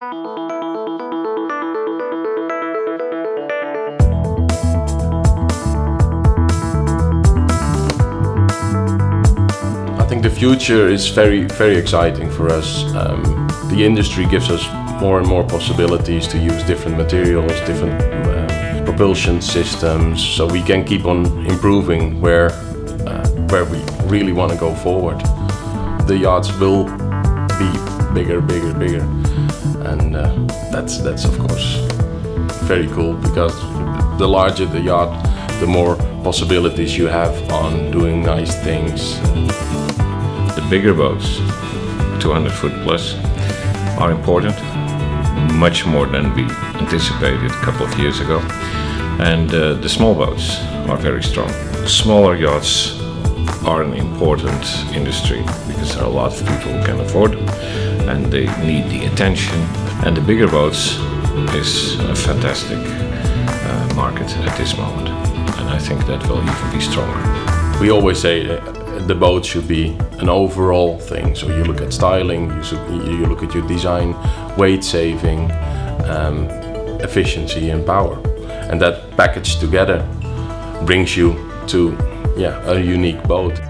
I think the future is very, very exciting for us. Um, the industry gives us more and more possibilities to use different materials, different uh, propulsion systems, so we can keep on improving where, uh, where we really want to go forward. The yachts will be bigger, bigger, bigger, and uh, that's that's of course very cool because the larger the yacht, the more possibilities you have on doing nice things. The bigger boats, 200 foot plus, are important, much more than we anticipated a couple of years ago. And uh, the small boats are very strong. Smaller yachts are an important industry because there are a lot of people who can afford them and they need the attention. And the bigger boats is a fantastic uh, market at this moment. And I think that will even be stronger. We always say uh, the boat should be an overall thing. So you look at styling, you look at your design, weight saving, um, efficiency and power. And that package together brings you to yeah, a unique boat.